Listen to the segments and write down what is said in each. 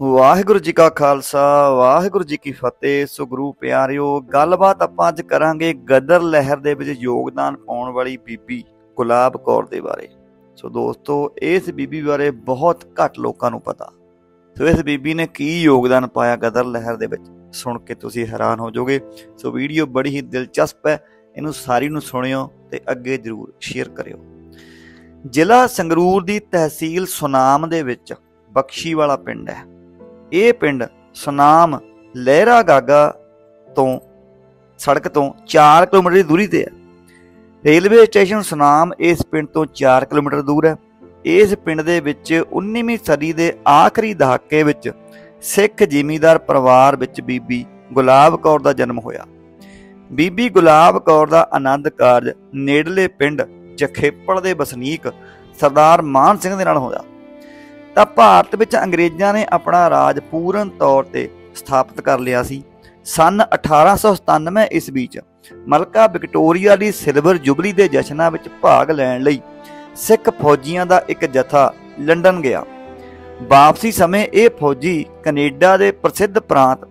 ਵਾਹਿਗੁਰੂ ਜੀ ਕਾ ਖਾਲਸਾ, ਵਾਹਿਗੁਰੂ ਜੀ ਕੀ ਫਤਿਹ। ਸੋ ਗੁਰੂ ਪਿਆਰਿਓ, ਗੱਲਬਾਤ ਆਪਾਂ ਅੱਜ ਕਰਾਂਗੇ ਗਦਰ ਲਹਿਰ ਦੇ ਵਿੱਚ ਯੋਗਦਾਨ ਪਾਉਣ ਵਾਲੀ ਬੀਬੀ ਗੁਲਾਬ ਕੌਰ ਦੇ ਬਾਰੇ। ਸੋ ਦੋਸਤੋ, ਇਸ ਬੀਬੀ ਬਾਰੇ ਬਹੁਤ ਘੱਟ ਲੋਕਾਂ ਨੂੰ ਪਤਾ। ਸੋ ਇਸ ਬੀਬੀ ਨੇ ਕੀ ਯੋਗਦਾਨ ਪਾਇਆ ਗਦਰ ਲਹਿਰ ਦੇ ਵਿੱਚ, ਸੁਣ ਕੇ ਤੁਸੀਂ ਹੈਰਾਨ ਹੋ ਜਾਓਗੇ। ਸੋ ਵੀਡੀਓ ਬੜੀ ਹੀ ਦਿਲਚਸਪ ਹੈ, ਇਹਨੂੰ ਸਾਰੀ ਨੂੰ ਸੁਣਿਓ ਤੇ ਅੱਗੇ ਜਰੂਰ ਸ਼ੇਅਰ ਕਰਿਓ। ਜ਼ਿਲ੍ਹਾ ਸੰਗਰੂਰ ਦੀ ਤਹਿਸੀਲ ਸੁਨਾਮ ਦੇ ਵਿੱਚ ਬਖਸ਼ੀ ਵਾਲਾ ਪਿੰਡ ਹੈ। ਇਹ ਪਿੰਡ ਸੁਨਾਮ ਲਹਿਰਾ ਗਾਗਾ ਤੋਂ ਸੜਕ ਤੋਂ 4 ਕਿਲੋਮੀਟਰ ਦੀ ਦੂਰੀ ਤੇ ਹੈ। ਰੇਲਵੇ ਸਟੇਸ਼ਨ ਸੁਨਾਮ ਇਸ ਪਿੰਡ ਤੋਂ 4 ਕਿਲੋਮੀਟਰ ਦੂਰ ਹੈ। ਇਸ ਪਿੰਡ ਦੇ ਵਿੱਚ 19ਵੀਂ ਸਦੀ ਦੇ ਆਖਰੀ ਦਹਾਕੇ ਵਿੱਚ ਸਿੱਖ ਜ਼ਿਮੀਂਦਾਰ ਪਰਿਵਾਰ ਵਿੱਚ ਬੀਬੀ ਗੁਲਾਬ ਕੌਰ ਦਾ ਜਨਮ ਹੋਇਆ। ਬੀਬੀ ਗੁਲਾਬ ਕੌਰ ਦਾ ਆਨੰਦ ਕਾਰਜ ਨੇੜਲੇ ਪਿੰਡ ਜਖੇਪਲ ਦੇ ਵਸਨੀਕ ਸਰਦਾਰ ਮਾਨ ਸਿੰਘ ਦੇ ਨਾਲ ਹੋਇਆ। ਤਾਂ ਭਾਰਤ ਵਿੱਚ ਅੰਗਰੇਜ਼ਾਂ ਨੇ ਆਪਣਾ ਰਾਜ ਪੂਰਨ ਤੌਰ ਤੇ ਸਥਾਪਿਤ ਕਰ ਲਿਆ ਸੀ। ਸਨ 1897 ਈਸਵੀ ਚ ਮਲਕਾ ਵਿਕਟੋਰੀਆ ਦੀ ਸਿਲਵਰ ਜੁਬਲੀ ਦੇ ਜਸ਼ਨਾਂ ਵਿੱਚ ਭਾਗ ਲੈਣ ਲਈ ਸਿੱਖ ਫੌਜੀਆਂ ਦਾ ਇੱਕ ਜਥਾ ਲੰਡਨ ਗਿਆ। ਵਾਪਸੀ ਸਮੇਂ ਇਹ ਫੌਜੀ ਕੈਨੇਡਾ ਦੇ ਪ੍ਰਸਿੱਧ ਪ੍ਰਾਂਤ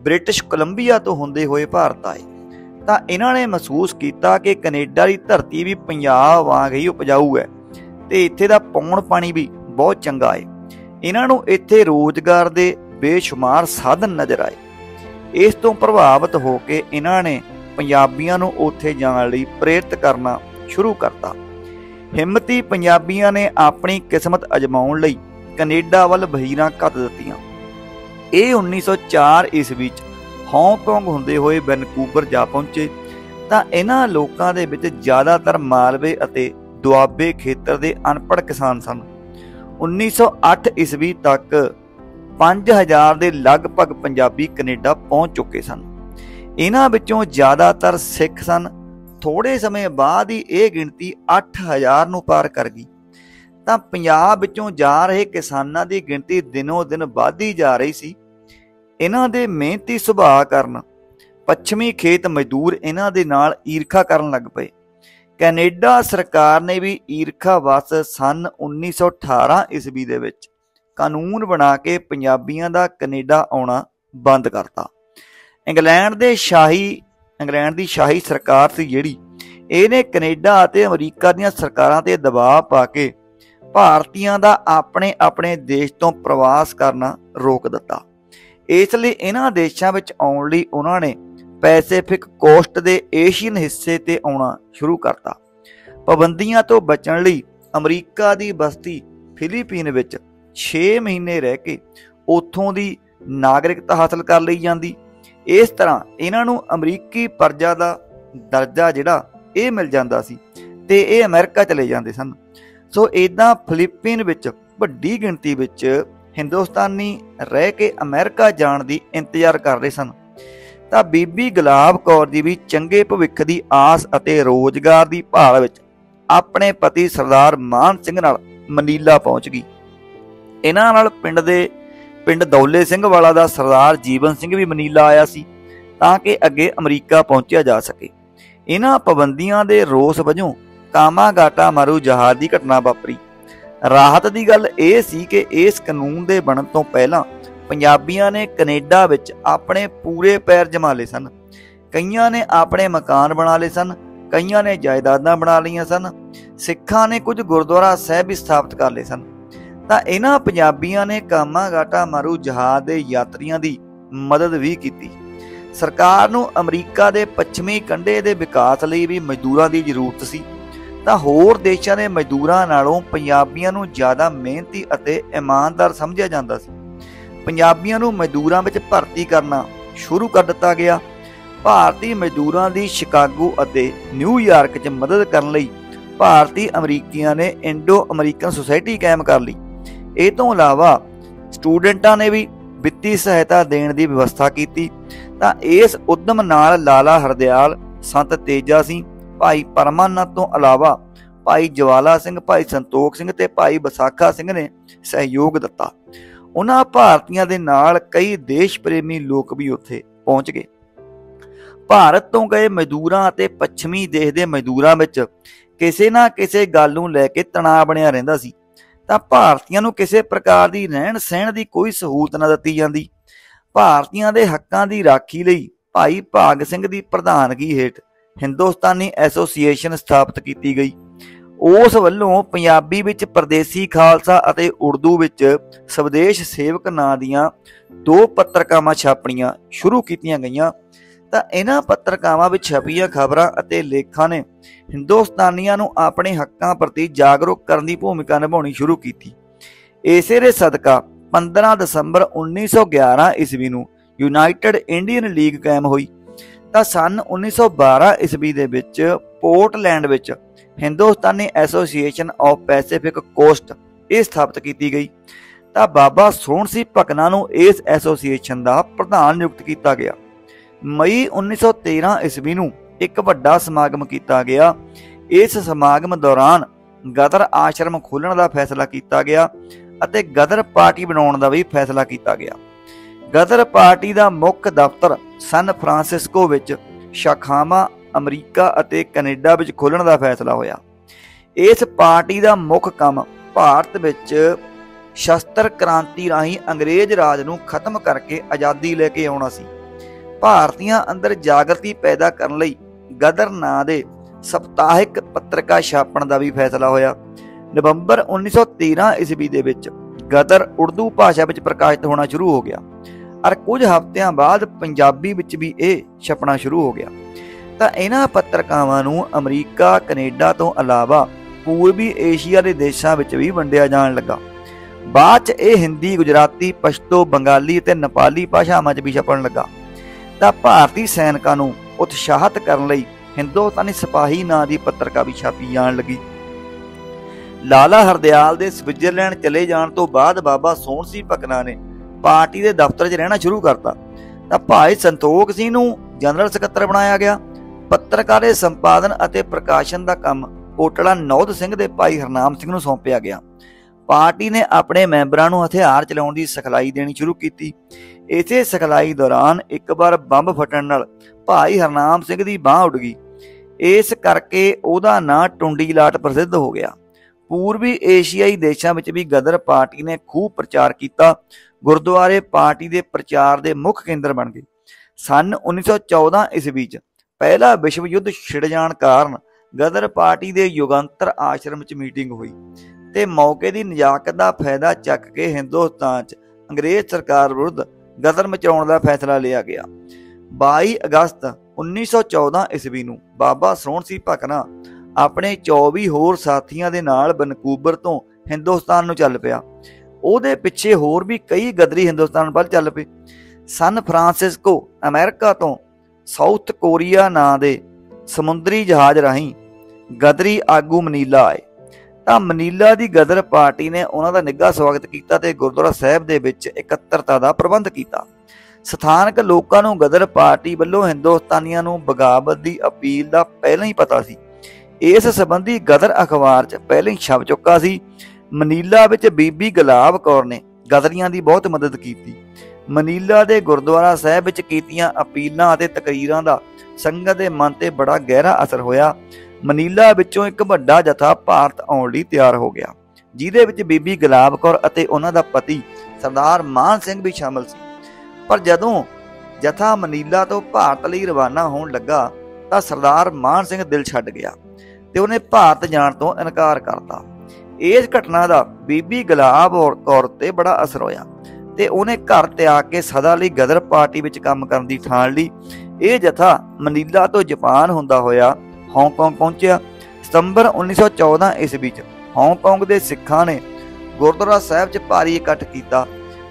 ਬ੍ਰਿਟਿਸ਼ ਕੋਲੰਬੀਆ ਤੋਂ ਹੁੰਦੇ ਹੋਏ ਭਾਰਤ ਆਏ। ਤਾਂ ਇਹਨਾਂ ਨੇ ਮਹਿਸੂਸ ਕੀਤਾ ਕਿ ਕੈਨੇਡਾ ਦੀ ਧਰਤੀ ਵੀ ਪੰਜਾਬ ਵਾਂਗ ਹੀ ਉਪਜਾਊ ਹੈ ਤੇ ਇੱਥੇ ਦਾ ਪੌਣ ਪਾਣੀ ਵੀ ਬਹੁਤ ਚੰਗਾ ਹੈ ਇਹਨਾਂ ਨੂੰ ਇੱਥੇ ਰੋਜ਼ਗਾਰ ਦੇ ਬੇਸ਼ੁਮਾਰ ਸਾਧਨ ਨਜ਼ਰ ਆਏ। ਇਸ ਤੋਂ ਪ੍ਰਭਾਵਿਤ ਹੋ ਕੇ ਇਹਨਾਂ ਨੇ ਪੰਜਾਬੀਆਂ ਨੂੰ ਉੱਥੇ ਜਾਣ ਲਈ ਪ੍ਰੇਰਿਤ ਕਰਨਾ ਸ਼ੁਰੂ ਕਰਤਾ। ਹਿੰਮਤੀ ਪੰਜਾਬੀਆਂ ਨੇ ਆਪਣੀ ਕਿਸਮਤ ਅਜਮਾਉਣ ਲਈ ਕੈਨੇਡਾ ਵੱਲ ਵਹੀਰਾਂ ਕੱਢ ਦਿੱਤੀਆਂ। ਇਹ 1904 ਈਸਵੀ ਚ ਹਾਂਗਕਾਂਗ ਹੁੰਦੇ ਹੋਏ ਵੈਨਕੂਵਰ ਜਾ ਪਹੁੰਚੇ, ਤਾਂ ਇਹਨਾਂ ਲੋਕਾਂ ਦੇ ਵਿੱਚ ਜ਼ਿਆਦਾਤਰ ਮਾਲਵੇ ਅਤੇ ਦੁਆਬੇ ਖੇਤਰ ਦੇ ਅਨਪੜ੍ਹ ਕਿਸਾਨ ਸਨ। 1908 ਈਸਵੀ ਤੱਕ 5000 ਦੇ ਲਗਭਗ ਪੰਜਾਬੀ ਕੈਨੇਡਾ ਪਹੁੰਚ ਚੁੱਕੇ ਸਨ। ਇਹਨਾਂ ਵਿੱਚੋਂ ਜ਼ਿਆਦਾਤਰ ਸਿੱਖ ਸਨ। ਥੋੜੇ ਸਮੇਂ ਬਾਅਦ ਹੀ ਇਹ ਗਿਣਤੀ 8000 ਨੂੰ ਪਾਰ ਕਰ ਗਈ। ਤਾਂ ਪੰਜਾਬ ਵਿੱਚੋਂ ਜਾ ਰਹੇ ਕਿਸਾਨਾਂ ਦੀ ਗਿਣਤੀ ਦਿਨੋ ਦਿਨ ਵਧਦੀ ਜਾ ਰਹੀ ਸੀ। ਇਹਨਾਂ ਦੇ ਮਿਹਨਤੀ ਸੁਭਾਅ ਕਾਰਨ ਪੱਛਮੀ ਖੇਤ ਮਜ਼ਦੂਰ ਇਹਨਾਂ ਦੇ ਨਾਲ ਈਰਖਾ ਕਰਨ ਲੱਗ ਪਏ। ਕੈਨੇਡਾ ਸਰਕਾਰ ਨੇ ਵੀ ਈਰਖਾ ਵਸ ਸਨ 1918 ਈਸਵੀ ਦੇ ਵਿੱਚ ਕਾਨੂੰਨ ਬਣਾ ਕੇ ਪੰਜਾਬੀਆਂ ਦਾ ਕੈਨੇਡਾ ਆਉਣਾ ਬੰਦ ਕਰਤਾ। ਇੰਗਲੈਂਡ ਦੇ ਸ਼ਾਹੀ, ਇੰਗਲੈਂਡ ਦੀ ਸ਼ਾਹੀ ਸਰਕਾਰ ਸੀ ਜਿਹੜੀ, ਇਹਨੇ ਕੈਨੇਡਾ ਅਤੇ ਅਮਰੀਕਾ ਦੀਆਂ ਸਰਕਾਰਾਂ ਤੇ ਦਬਾਅ ਪਾ ਕੇ ਭਾਰਤੀਆਂ ਦਾ ਆਪਣੇ ਆਪਣੇ ਦੇਸ਼ ਤੋਂ ਪ੍ਰਵਾਸ ਕਰਨਾ ਰੋਕ ਦਿੱਤਾ। ਇਸ ਲਈ ਇਹਨਾਂ ਦੇਸ਼ਾਂ ਵਿੱਚ ਆਉਣ ਲਈ ਉਹਨਾਂ ਨੇ ਪੈਸੀਫਿਕ ਕੋਸਟ ਦੇ ਏਸ਼ੀਅਨ ਹਿੱਸੇ ਤੇ ਆਉਣਾ ਸ਼ੁਰੂ ਕਰਤਾ। ਪਾਬੰਦੀਆਂ ਤੋਂ ਬਚਣ ਲਈ ਅਮਰੀਕਾ ਦੀ ਬਸਤੀ ਫਿਲੀਪੀਨ ਵਿੱਚ 6 ਮਹੀਨੇ ਰਹਿ ਕੇ ਉੱਥੋਂ ਦੀ ਨਾਗਰਿਕਤਾ ਹਾਸਲ ਕਰ ਲਈ ਜਾਂਦੀ। ਇਸ ਤਰ੍ਹਾਂ ਇਹਨਾਂ ਨੂੰ ਅਮਰੀਕੀ ਪਰਜਾ ਦਾ ਦਰਜਾ ਜਿਹੜਾ ਇਹ ਮਿਲ ਜਾਂਦਾ ਸੀ ਤੇ ਇਹ ਅਮਰੀਕਾ ਚਲੇ ਜਾਂਦੇ ਸਨ। ਸੋ ਇਦਾਂ ਫਿਲੀਪੀਨ ਵਿੱਚ ਵੱਡੀ ਗਿਣਤੀ ਵਿੱਚ ਹਿੰਦੁਸਤਾਨੀ ਰਹਿ ਕੇ ਅਮਰੀਕਾ ਜਾਣ ਦੀ ਇੰਤਜ਼ਾਰ ਕਰ ਰਹੇ ਸਨ। ਤਾਂ ਬੀਬੀ ਗੁਲਾਬ ਕੌਰ ਜੀ ਵੀ ਚੰਗੇ ਭਵਿੱਖ ਦੀ ਆਸ ਅਤੇ ਰੋਜ਼ਗਾਰ ਦੀ ਭਾਲ ਵਿੱਚ ਆਪਣੇ ਪਤੀ ਸਰਦਾਰ ਮਾਨ ਸਿੰਘ ਨਾਲ ਮਨੀਲਾ ਪਹੁੰਚ ਗਈ। ਇਹਨਾਂ ਨਾਲ ਪਿੰਡ ਦੇ, ਪਿੰਡ ਦੌਲੇ ਸਿੰਘ ਵਾਲਾ ਦਾ ਸਰਦਾਰ ਜੀਵਨ ਸਿੰਘ ਵੀ ਮਨੀਲਾ ਆਇਆ ਸੀ ਤਾਂ ਕਿ ਅੱਗੇ ਅਮਰੀਕਾ ਪਹੁੰਚਿਆ ਜਾ ਸਕੇ। ਇਹਨਾਂ ਪਾਬੰਦੀਆਂ ਦੇ ਰੋਸ ਵਜੋਂ ਕਾਮਾਗਾਟਾ ਮਾਰੂ ਜਹਾਜ਼ ਦੀ ਘਟਨਾ ਵਾਪਰੀ। ਰਾਹਤ ਦੀ ਗੱਲ ਇਹ ਸੀ ਕਿ ਇਸ ਕਾਨੂੰਨ ਦੇ ਬਣਨ ਤੋਂ ਪਹਿਲਾਂ ਪੰਜਾਬੀਆਂ ਨੇ ਕੈਨੇਡਾ ਵਿੱਚ ਆਪਣੇ ਪੂਰੇ ਪੈਰ ਜਮਾ ਲਏ ਸਨ। ਕਈਆਂ ਨੇ ਆਪਣੇ ਮਕਾਨ ਬਣਾ ਲਏ ਸਨ, ਕਈਆਂ ਨੇ ਜਾਇਦਾਦਾਂ ਬਣਾ ਲਈਆਂ ਸਨ, ਸਿੱਖਾਂ ਨੇ ਕੁਝ ਗੁਰਦੁਆਰਾ ਸਾਹਿਬ ਵੀ ਸਥਾਪਿਤ ਕਰ ਲਏ ਸਨ। ਤਾਂ ਇਹਨਾਂ ਪੰਜਾਬੀਆਂ ਨੇ ਕਾਮਾਗਾਟਾ ਮਾਰੂ ਜਹਾਜ਼ ਦੇ ਯਾਤਰੀਆਂ ਦੀ ਮਦਦ ਵੀ ਕੀਤੀ। ਸਰਕਾਰ ਨੂੰ ਅਮਰੀਕਾ ਦੇ ਪੱਛਮੀ ਕੰਢੇ ਦੇ ਵਿਕਾਸ ਲਈ ਵੀ ਮਜ਼ਦੂਰਾਂ ਦੀ ਜ਼ਰੂਰਤ ਸੀ। ਤਾਂ ਹੋਰ ਦੇਸ਼ਾਂ ਦੇ ਮਜ਼ਦੂਰਾਂ ਨਾਲੋਂ ਪੰਜਾਬੀਆਂ ਨੂੰ ਜ਼ਿਆਦਾ ਮਿਹਨਤੀ ਅਤੇ ਇਮਾਨਦਾਰ ਸਮਝਿਆ ਜਾਂਦਾ ਸੀ। ਪੰਜਾਬੀਆਂ ਨੂੰ ਮਜ਼ਦੂਰਾਂ ਵਿੱਚ ਭਰਤੀ ਕਰਨਾ ਸ਼ੁਰੂ ਕਰ ਦਿੱਤਾ ਗਿਆ। ਭਾਰਤੀ ਮਜ਼ਦੂਰਾਂ ਦੀ ਸ਼ਿਕਾਗੋ ਅਤੇ ਨਿਊਯਾਰਕ 'ਚ ਮਦਦ ਕਰਨ ਲਈ ਭਾਰਤੀ ਅਮਰੀਕੀਆਂ ਨੇ ਇੰਡੋ ਅਮਰੀਕਨ ਸੁਸਾਇਟੀ ਕਾਇਮ ਕਰ ਲਈ। ਇਹ ਤੋਂ ਇਲਾਵਾ ਸਟੂਡੈਂਟਾਂ ਨੇ ਵੀ ਵਿੱਤੀ ਸਹਾਇਤਾ ਦੇਣ ਦੀ ਵਿਵਸਥਾ ਕੀਤੀ। ਤਾਂ ਇਸ ਉਦਮ ਨਾਲ ਲਾਲਾ ਹਰਦਿਆਲ, ਸੰਤ ਤੇਜਾ ਸਿੰਘ, ਭਾਈ ਪਰਮਾਨੰਦ ਤੋਂ ਇਲਾਵਾ ਭਾਈ ਜਵਾਲਾ ਸਿੰਘ, ਭਾਈ ਸੰਤੋਖ ਸਿੰਘ ਤੇ ਭਾਈ ਬਸਾਖਾ ਸਿੰਘ ਨੇ ਸਹਿਯੋਗ ਦਿੱਤਾ। ਉਹਨਾਂ ਭਾਰਤੀਆਂ ਦੇ ਨਾਲ ਕਈ ਦੇਸ਼ ਪ੍ਰੇਮੀ ਲੋਕ ਵੀ ਉੱਥੇ ਪਹੁੰਚ ਗਏ। ਭਾਰਤ ਤੋਂ ਗਏ ਮਜ਼ਦੂਰਾਂ ਅਤੇ ਪੱਛਮੀ ਦੇਸ਼ ਦੇ ਮਜ਼ਦੂਰਾਂ ਵਿੱਚ ਕਿਸੇ ਨਾ ਕਿਸੇ ਗੱਲ ਨੂੰ ਲੈ ਕੇ ਤਣਾਅ ਬਣਿਆ ਰਹਿੰਦਾ ਸੀ। ਤਾਂ ਭਾਰਤੀਆਂ ਨੂੰ ਕਿਸੇ ਪ੍ਰਕਾਰ ਦੀ ਰਹਿਣ ਸਹਿਣ ਦੀ ਕੋਈ ਸਹੂਲਤ ਨਾ ਦਿੱਤੀ ਜਾਂਦੀ। ਭਾਰਤੀਆਂ ਦੇ ਹੱਕਾਂ ਦੀ ਰਾਖੀ ਲਈ ਭਾਈ ਭਾਗ ਸਿੰਘ ਦੀ ਪ੍ਰਧਾਨਗੀ ਹੇਠ ਹਿੰਦੁਸਤਾਨੀ ਐਸੋਸੀਏਸ਼ਨ ਸਥਾਪਿਤ ਕੀਤੀ ਗਈ। ਉਸ ਵੱਲੋਂ ਪੰਜਾਬੀ ਵਿੱਚ ਪਰਦੇਸੀ ਖਾਲਸਾ ਅਤੇ ਉਰਦੂ ਵਿੱਚ ਸਵਦੇਸ਼ ਸੇਵਕ ਨਾਂ ਦੀਆਂ ਦੋ ਪੱਤਰਕਾਵਾਂ ਛਾਪਣੀਆਂ ਸ਼ੁਰੂ ਕੀਤੀਆਂ ਗਈਆਂ। ਤਾਂ ਇਹਨਾਂ ਪੱਤਰਕਾਵਾਂ ਵਿੱਚ ਛਪੀਆਂ ਖਬਰਾਂ ਅਤੇ ਲੇਖਾਂ ਨੇ ਹਿੰਦੁਸਤਾਨੀਆਂ ਨੂੰ ਆਪਣੇ ਹੱਕਾਂ ਪ੍ਰਤੀ ਜਾਗਰੂਕ ਕਰਨ ਦੀ ਭੂਮਿਕਾ ਨਿਭਾਉਣੀ ਸ਼ੁਰੂ ਕੀਤੀ। ਇਸੇ ਦੇ ਸਦਕਾ 15 ਦਸੰਬਰ 1911 ਈਸਵੀ ਨੂੰ ਯੂਨਾਈਟਿਡ ਇੰਡੀਅਨ ਲੀਗ ਕਾਇਮ ਹੋਈ। ਤਾਂ ਸਨ 1912 ਈਸਵੀ ਦੇ ਵਿੱਚ ਪੋਰਟਲੈਂਡ ਵਿੱਚ Hindustani Association of Pacific Coast ਇਹ ਸਥਾਪਿਤ ਕੀਤੀ ਗਈ। ਤਾਂ ਬਾਬਾ ਸੋਹਣ ਸਿੰਘ ਭਕਨਾ ਨੂੰ ਇਸ ਐਸੋਸੀਏਸ਼ਨ ਦਾ ਪ੍ਰਧਾਨ ਨਿਯੁਕਤ ਕੀਤਾ ਗਿਆ। ਮਈ 1913 ਈਸਵੀ ਨੂੰ ਇੱਕ ਵੱਡਾ ਸਮਾਗਮ ਕੀਤਾ ਗਿਆ। ਇਸ ਸਮਾਗਮ ਦੌਰਾਨ ਗਦਰ ਆਸ਼ਰਮ ਖੋਲਣ ਦਾ ਫੈਸਲਾ ਕੀਤਾ ਗਿਆ ਅਤੇ ਗਦਰ ਪਾਰਟੀ ਬਣਾਉਣ ਦਾ ਵੀ ਫੈਸਲਾ ਕੀਤਾ ਗਿਆ। ਗਦਰ ਪਾਰਟੀ ਦਾ ਮੁੱਖ ਦਫ਼ਤਰ ਸਨ ਫਰਾਂਸਿਸਕੋ ਵਿੱਚ, ਸ਼ਾਖਾਵਾਂ ਅਮਰੀਕਾ ਅਤੇ ਕੈਨੇਡਾ ਵਿੱਚ ਖੋਲਣ ਦਾ ਫੈਸਲਾ ਹੋਇਆ। ਇਸ ਪਾਰਟੀ ਦਾ ਮੁੱਖ ਕੰਮ ਭਾਰਤ ਵਿੱਚ ਸ਼ਸਤਰ ਕ੍ਰਾਂਤੀ ਰਾਹੀਂ ਅੰਗਰੇਜ਼ ਰਾਜ ਨੂੰ ਖਤਮ ਕਰਕੇ ਆਜ਼ਾਦੀ ਲੈ ਕੇ ਆਉਣਾ ਸੀ। ਭਾਰਤੀਆਂ ਅੰਦਰ ਜਾਗਰਤੀ ਪੈਦਾ ਕਰਨ ਲਈ ਗਦਰ ਨਾਂ ਦੇ ਸਪਤਾਹਿਕ ਪੱਤਰਕਾ ਛਾਪਣ ਦਾ ਵੀ ਫੈਸਲਾ ਹੋਇਆ। ਨਵੰਬਰ 1913 ਈਸਵੀ ਦੇ ਵਿੱਚ ਗਦਰ ਉਰਦੂ ਭਾਸ਼ਾ ਵਿੱਚ ਪ੍ਰਕਾਸ਼ਿਤ ਹੋਣਾ ਸ਼ੁਰੂ ਹੋ ਗਿਆ। ਔਰ ਕੁਝ ਹਫ਼ਤਿਆਂ ਬਾਅਦ ਪੰਜਾਬੀ ਵਿੱਚ ਵੀ ਇਹ ਛਪਣਾ ਸ਼ੁਰੂ ਹੋ ਗਿਆ। ਤਾਂ ਇਹਨਾਂ ਪੱਤਰਕਾਵਾਂ ਨੂੰ ਅਮਰੀਕਾ, ਕੈਨੇਡਾ ਤੋਂ ਇਲਾਵਾ ਪੂਰਬੀ ਏਸ਼ੀਆ ਦੇ ਦੇਸ਼ਾਂ ਵਿੱਚ ਵੀ ਵੰਡਿਆ ਜਾਣ ਲੱਗਾ। ਬਾਅਦ 'ਚ ਇਹ ਹਿੰਦੀ, ਗੁਜਰਾਤੀ, ਪਸ਼ਤੋ, ਬੰਗਾਲੀ ਅਤੇ ਨੇਪਾਲੀ ਭਾਸ਼ਾਵਾਂ 'ਚ ਵੀ ਛਪਣ ਲੱਗਾ। ਤਾਂ ਭਾਰਤੀ ਸੈਨਿਕਾਂ ਨੂੰ ਉਤਸ਼ਾਹਿਤ ਕਰਨ ਲਈ ਹਿੰਦੁਸਤਾਨੀ ਸਿਪਾਹੀ ਨਾਂ ਦੀ ਪੱਤਰਕਾ ਵੀ ਛਾਪੀ ਜਾਣ ਲੱਗੀ। ਲਾਲਾ ਹਰਦਿਆਲ ਦੇ ਸਵਿਟਜ਼ਰਲੈਂਡ ਚਲੇ ਜਾਣ ਤੋਂ ਬਾਅਦ ਬਾਬਾ ਸੋਹਣ ਸਿੰਘ ਭਕਨਾ ਨੇ ਪਾਰਟੀ ਦੇ ਦਫ਼ਤਰ 'ਚ ਰਹਿਣਾ ਸ਼ੁਰੂ ਕਰਤਾ। ਤਾਂ ਭਾਈ ਸੰਤੋਖ ਸਿੰਘ ਨੂੰ ਜਨਰਲ ਸਕੱਤਰ ਬਣਾਇਆ ਗਿਆ। ਪੱਤਰਕਾਰੇ ਸੰਪਾਦਨ ਅਤੇ ਪ੍ਰਕਾਸ਼ਨ ਦਾ ਕੰਮ ਕੋਟਲਾ ਨੌਦ ਸਿੰਘ ਦੇ ਭਾਈ ਹਰਨਾਮ ਸਿੰਘ ਨੂੰ ਸੌਂਪਿਆ ਗਿਆ। ਪਾਰਟੀ ਨੇ ਆਪਣੇ ਮੈਂਬਰਾਂ ਨੂੰ ਹਥਿਆਰ ਚਲਾਉਣ ਦੀ ਸਿਖਲਾਈ ਦੇਣੀ ਸ਼ੁਰੂ ਕੀਤੀ। ਇਸੇ ਸਿਖਲਾਈ ਦੌਰਾਨ ਇੱਕ ਵਾਰ ਬੰਬ ਫਟਣ ਨਾਲ ਭਾਈ ਹਰਨਾਮ ਸਿੰਘ ਦੀ ਬਾਹ ਉੱਡ ਗਈ। ਇਸ ਕਰਕੇ ਉਹਦਾ ਨਾਂ ਟੁੰਡੀ ਲਾਟ ਪ੍ਰਸਿੱਧ ਹੋ ਗਿਆ। ਪੂਰਬੀ ਏਸ਼ੀਆਈ ਦੇਸ਼ਾਂ ਵਿੱਚ ਵੀ ਗਦਰ ਪਾਰਟੀ ਨੇ ਖੂਬ ਪ੍ਰਚਾਰ ਕੀਤਾ। ਗੁਰਦੁਆਰੇ ਪਾਰਟੀ ਦੇ ਪ੍ਰਚਾਰ ਦੇ ਮੁੱਖ ਕੇਂਦਰ ਬਣ ਗਏ। ਸਨ 1914 ਈਸਵੀ 'ਚ ਪਹਿਲਾ ਵਿਸ਼ਵ ਯੁੱਧ ਛਿੜ ਜਾਣ ਕਾਰਨ ਗਦਰ ਪਾਰਟੀ ਦੇ ਯੁਗੰਤਰ ਆਸ਼ਰਮ 'ਚ ਮੀਟਿੰਗ ਹੋਈ ਤੇ ਮੌਕੇ ਦੀ ਨਜਾਕਤ ਦਾ ਫਾਇਦਾ ਚੱਕ ਕੇ ਹਿੰਦੁਸਤਾਨ 'ਚ ਅੰਗਰੇਜ਼ ਸਰਕਾਰ ਵਿਰੁੱਧ ਗਦਰ ਮਚਾਉਣ ਦਾ ਫੈਸਲਾ ਲਿਆ ਗਿਆ। 22 ਅਗਸਤ 1914 ਈਸਵੀ ਨੂੰ ਬਾਬਾ ਸੋਹਣ ਸਿੰਘ ਭਕਨਾ ਆਪਣੇ 24 ਹੋਰ ਸਾਥੀਆਂ ਦੇ ਨਾਲ ਬਨਕੂਬਰ ਤੋਂ ਹਿੰਦੁਸਤਾਨ ਨੂੰ ਚੱਲ ਪਿਆ। ਉਹਦੇ ਪਿੱਛੇ ਹੋਰ ਵੀ ਕਈ ਗਦਰੀ ਹਿੰਦੁਸਤਾਨ ਵੱਲ ਚੱਲ ਪਏ। ਸਨ ਫਰਾਂਸਿਸਕੋ ਅਮਰੀਕਾ ਤੋਂ ਸਾਊਥ ਕੋਰੀਆ ਨਾਂ ਦੇ ਸਮੁੰਦਰੀ ਜਹਾਜ਼ ਰਾਹੀਂ ਗਦਰੀ ਆਗੂ ਮਨੀਲਾ ਆਏ। ਤਾਂ ਮਨੀਲਾ ਦੀ ਗਦਰ ਪਾਰਟੀ ਨੇ ਉਹਨਾਂ ਦਾ ਨਿੱਘਾ ਸਵਾਗਤ ਕੀਤਾ ਤੇ ਗੁਰਦੁਆਰਾ ਸਾਹਿਬ ਦੇ ਵਿੱਚ ਇਕੱਤਰਤਾ ਦਾ ਪ੍ਰਬੰਧ ਕੀਤਾ। ਸਥਾਨਕ ਲੋਕਾਂ ਨੂੰ ਗਦਰ ਪਾਰਟੀ ਵੱਲੋਂ ਹਿੰਦੁਸਤਾਨੀਆਂ ਨੂੰ ਬਗਾਵਤ ਦੀ ਅਪੀਲ ਦਾ ਪਹਿਲਾਂ ਹੀ ਪਤਾ ਸੀ। ਇਸ ਸੰਬੰਧੀ ਗਦਰ ਅਖਬਾਰ 'ਚ ਪਹਿਲਾਂ ਹੀ ਛਪ ਚੁੱਕਾ ਸੀ। ਮਨੀਲਾ ਵਿੱਚ ਬੀਬੀ ਗੁਲਾਬ ਕੌਰ ਨੇ ਗਦਰੀਆਂ ਦੀ ਬਹੁਤ ਮਦਦ ਕੀਤੀ। ਮਨੀਲਾ ਦੇ ਗੁਰਦੁਆਰਾ ਸਾਹਿਬ ਵਿੱਚ ਕੀਤੀਆਂ ਅਪੀਲਾਂ ਅਤੇ ਤਕਰੀਰਾਂ ਦਾ ਸੰਗਤ ਦੇ ਮਨ ਤੇ ਬੜਾ ਗਹਿਰਾ ਅਸਰ ਹੋਇਆ। ਮਨੀਲਾ ਵਿੱਚੋਂ ਇੱਕ ਵੱਡਾ ਜਥਾ ਭਾਰਤ ਆਉਣ ਲਈ ਤਿਆਰ ਹੋ ਗਿਆ, ਜਿਹਦੇ ਵਿੱਚ ਬੀਬੀ ਗੁਲਾਬ ਕੌਰ ਅਤੇ ਉਹਨਾਂ ਦਾ ਪਤੀ ਸਰਦਾਰ ਮਾਨ ਸਿੰਘ ਵੀ ਸ਼ਾਮਲ ਸੀ। ਪਰ ਜਦੋਂ ਜਥਾ ਮਨੀਲਾ ਤੋਂ ਭਾਰਤ ਲਈ ਰਵਾਨਾ ਹੋਣ ਲੱਗਾ, ਤਾਂ ਸਰਦਾਰ ਮਾਨ ਸਿੰਘ ਦਿਲ ਛੱਡ ਗਿਆ ਤੇ ਉਹਨੇ ਭਾਰਤ ਜਾਣ ਤੋਂ ਇਨਕਾਰ ਕਰਤਾ। ਇਸ ਘਟਨਾ ਦਾ ਬੀਬੀ ਗੁਲਾਬ ਕੌਰ ਤੇ ਬੜਾ ਅਸਰ ਹੋਇਆ। ਤੇ ਉਹਨੇ ਘਰ 'ਤੇ ਆ ਕੇ ਸਦਾ ਲਈ ਗਦਰ ਪਾਰਟੀ ਵਿੱਚ ਕੰਮ ਕਰਨ ਦੀ ਠਾਣ ਲਈ। ਇਹ ਜਥਾ ਮਨੀਲਾ ਤੋਂ ਜਾਪਾਨ ਹੁੰਦਾ ਹੋਇਆ ਹਾਂਗਕਾਂਗ ਪਹੁੰਚਿਆ। ਸਤੰਬਰ 1914 ਈਸਵੀ ਵਿੱਚ ਹਾਂਗਕਾਂਗ ਦੇ ਸਿੱਖਾਂ ਨੇ ਗੁਰਦੁਆਰਾ ਸਾਹਿਬ 'ਚ ਭਾਰੀ ਇਕੱਠ ਕੀਤਾ।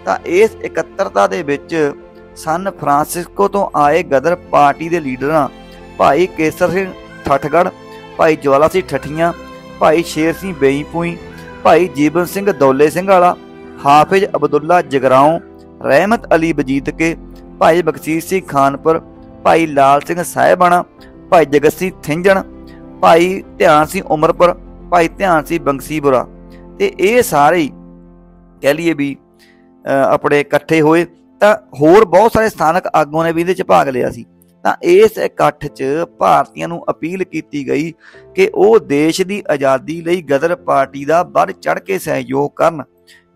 ਤਾਂ ਇਸ ਇਕੱਤਰਤਾ ਦੇ ਵਿੱਚ ਸਨ ਫਰਾਂਸਿਸਕੋ ਤੋਂ ਆਏ ਗਦਰ ਪਾਰਟੀ ਦੇ ਲੀਡਰਾਂ ਭਾਈ ਕੇਸਰ ਸਿੰਘ ਠਠਗੜ, ਭਾਈ ਜਵਾਲਾ ਸਿੰਘ ਠਠੀਆਂ, ਭਾਈ ਸ਼ੇਰ ਸਿੰਘ ਬੇਈਪੂਈ, ਭਾਈ ਜੀਵਨ ਸਿੰਘ ਦੌਲੇ ਸਿੰਘ ਵਾਲਾ ਹਾਫਿਜ਼ ਅਬਦੁੱਲਾ ਜਗਰਾਉਂ, ਰਹਿਮਤ ਅਲੀ ਬਜੀਤ ਕੇ, ਭਾਈ ਬਖਸ਼ੀਸ਼ ਸਿੰਘ ਖਾਨਪੁਰ ਭਾਈ ਲਾਲ ਸਿੰਘ ਸਾਹਿਬਾਨਾ, ਭਾਈ ਜਗਤ ਸਿੰਘ ਥਿੰਜਣ, ਭਾਈ ਧਿਆਨ ਸਿੰਘ ਉਮਰਪੁਰ ਭਾਈ ਧਿਆਨ ਸਿੰਘ ਬੰਗਸੀਪੁਰਾ। ਤੇ ਇਹ ਸਾਰੇ ਕਹਿ ਲਈਏ ਵੀ ਆਪਣੇ ਇਕੱਠੇ ਹੋਏ। ਤਾਂ ਹੋਰ ਬਹੁਤ ਸਾਰੇ ਸਥਾਨਕ ਆਗੂਆਂ ਨੇ ਵੀ ਇਹਦੇ ਚ ਭਾਗ ਲਿਆ ਸੀ। ਤਾਂ ਇਸ ਇਕੱਠ 'ਚ ਭਾਰਤੀਆਂ ਨੂੰ ਅਪੀਲ ਕੀਤੀ ਗਈ ਕਿ ਉਹ ਦੇਸ਼ ਦੀ ਆਜ਼ਾਦੀ ਲਈ ਗਦਰ ਪਾਰਟੀ ਦਾ ਵੱਧ ਚੜ ਕੇ ਸਹਿਯੋਗ ਕਰਨ।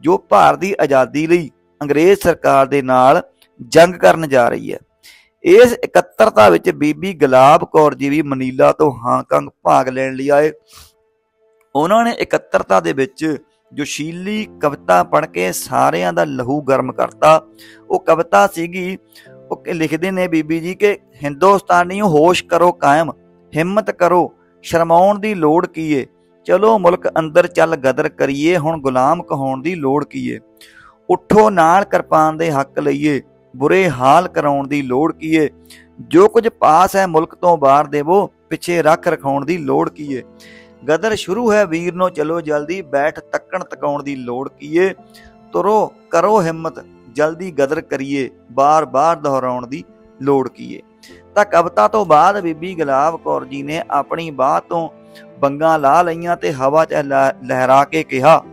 ਜੋ ਭਾਰਤ ਦੀ ਆਜ਼ਾਦੀ ਲਈ ਅੰਗਰੇਜ਼ ਸਰਕਾਰ ਦੇ ਨਾਲ ਜੰਗ ਕਰਨ ਜਾ ਰਹੀ ਹੈ। ਇਸ ਇਕੱਤਰਤਾ ਵਿੱਚ ਬੀਬੀ ਗੁਲਾਬ ਕੌਰ ਜੀ ਵੀ ਮਨੀਲਾ ਤੋਂ ਹਾਂਗਕਾਂਗ ਭਾਗ ਲੈਣ ਲਈ ਆਏ। ਉਹਨਾਂ ਨੇ ਇਕੱਤਰਤਾ ਦੇ ਵਿੱਚ ਜੋਸ਼ੀਲੀ ਕਵਿਤਾ ਪੜ੍ਹ ਕੇ ਸਾਰਿਆਂ ਦਾ ਲਹੂ ਗਰਮ ਕਰਤਾ। ਉਹ ਕਵਿਤਾ ਸੀਗੀ, ਉਹ ਲਿਖਦੇ ਨੇ ਬੀਬੀ ਜੀ ਕਿ ਹਿੰਦੁਸਤਾਨੀਓ ਹੋਸ਼ ਕਰੋ ਕਾਇਮ, ਹਿੰਮਤ ਕਰੋ, ਸ਼ਰਮਾਉਣ ਦੀ ਲੋੜ ਕੀ ਕੀਏ ਚਲੋ ਮੁਲਕ ਅੰਦਰ ਚੱਲ ਗਦਰ ਕਰੀਏ, ਹੁਣ ਗੁਲਾਮ ਕਹਾਉਣ ਦੀ ਲੋੜ ਕੀਏ? ਉਠੋ ਨਾਲ ਕਿਰਪਾਨ ਦੇ ਹੱਕ ਲਈਏ, ਬੁਰੇ ਹਾਲ ਕਰਾਉਣ ਦੀ ਲੋੜ ਕੀਏ? ਜੋ ਕੁਝ ਪਾਸ ਹੈ ਮੁਲਕ ਤੋਂ ਬਾਹਰ ਦੇਵੋ, ਪਿੱਛੇ ਰੱਖ ਰਖਾਉਣ ਦੀ ਲੋੜ ਕੀਏ? ਗਦਰ ਸ਼ੁਰੂ ਹੈ ਵੀਰ ਨੂੰ, ਚਲੋ ਜਲਦੀ ਬੈਠ ਤੱਕਣ ਤਕਾਉਣ ਦੀ ਲੋੜ ਕੀਏ? ਤੁਰੋ, ਕਰੋ ਹਿੰਮਤ, ਜਲਦੀ ਗਦਰ ਕਰੀਏ, ਬਾਰ-ਬਾਰ ਦੁਹਰਾਉਣ ਦੀ ਲੋੜ ਕੀਏ। ਤਾਂ ਕਵਿਤਾ ਤੋਂ ਬਾਅਦ ਬੀਬੀ ਗੁਲਾਬ ਕੌਰ ਜੀ ਨੇ ਆਪਣੀ ਬਾਹ ਤੋਂ ਬੰਗਾ ਲਾ ਲਈਆਂ ਤੇ ਹਵਾ 'ਚ ਲਹਿਰਾ ਕੇ ਕਿਹਾ।